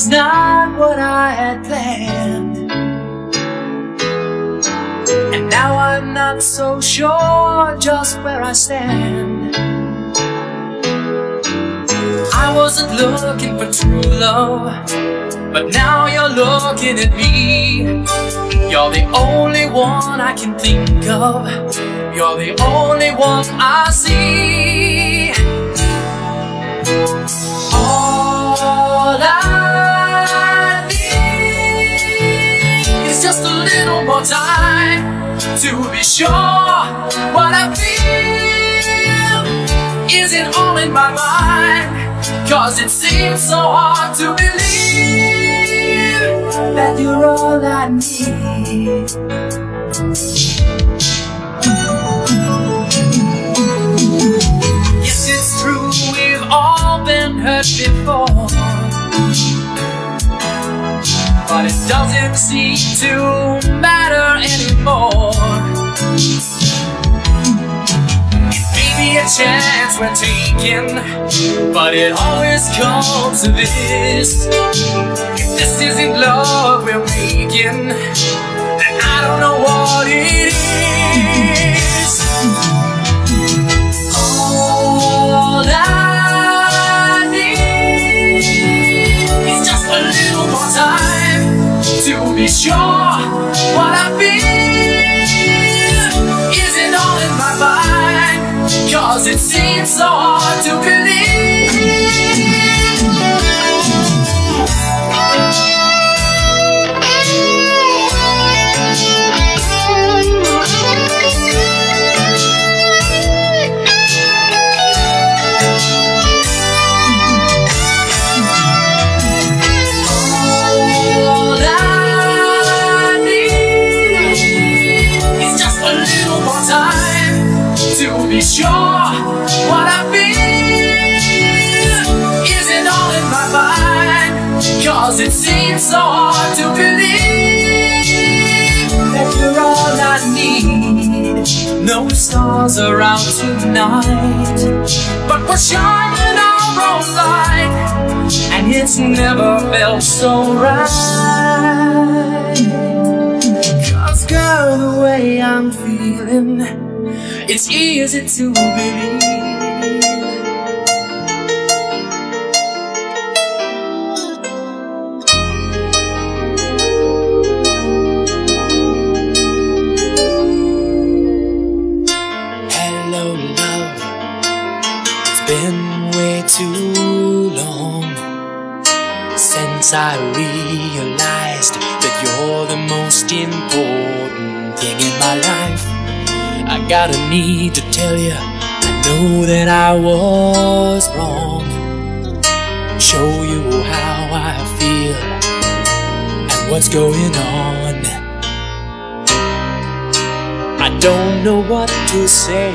Was not what I had planned. And now I'm not so sure just where I stand. I wasn't looking for true love, but now you're looking at me. You're the only one I can think of. You're the only one I see. All I just a little more time to be sure what I feel isn't all in my mind. Cause it seems so hard to believe that you're all I need. Yes, it's true, we've all been hurt before. But it doesn't seem to matter anymore. It may a chance we're taking, but it always comes to this. If this isn't love we're making, then I don't know what it is. It seems so hard to believe that you're all I need. No stars around tonight, but we're shining our own light. And it's never felt so right. Cause girl, the way I'm feeling, it's easy to believe. Realized that you're the most important thing in my life. I got a need to tell you, I know that I was wrong. Show you how I feel and what's going on. I don't know what to say.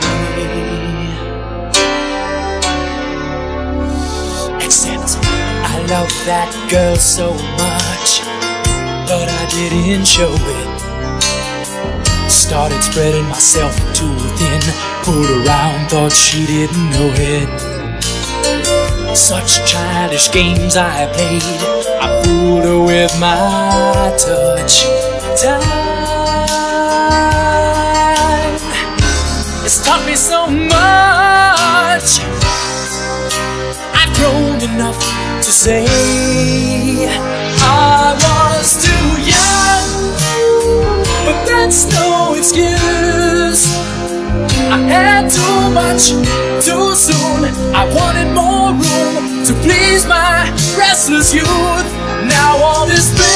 Except I love that girl so much, but I didn't show it. Started spreading myself too thin, fooled around, thought she didn't know it. Such childish games I played, I fooled her with my touch. Time it's taught me so much. I've grown enough to say that's no excuse. I had too much too soon. I wanted more room to please my restless youth. Now all this space,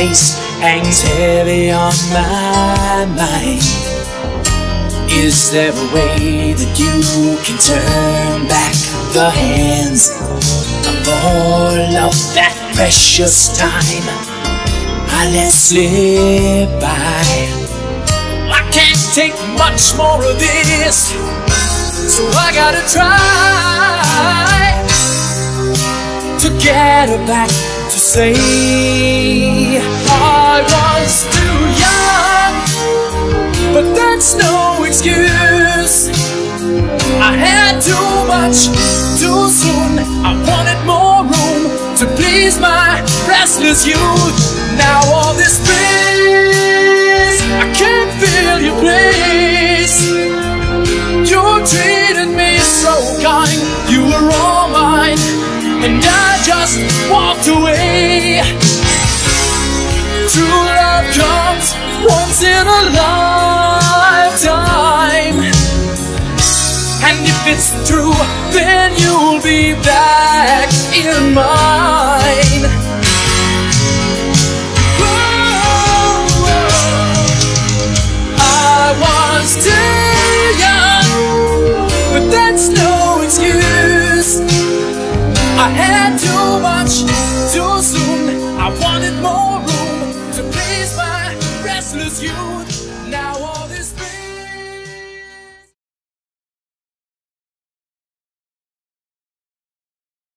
face hangs heavy on my mind. Is there a way that you can turn back the hands of all of that precious time I let slip by? I can't take much more of this. So I gotta try to get her back to say I was too young, but that's no excuse. I had too much too soon. I wanted more room to please my restless youth. Now all this space, I can't feel your place. You treated me so kind, you were mine, and I just walked away. True love comes once in a lifetime, and if it's true, then you'll be back in mine. Oh, oh, oh. I was too young, but that's had too much too soon. I wanted more room to please my restless youth.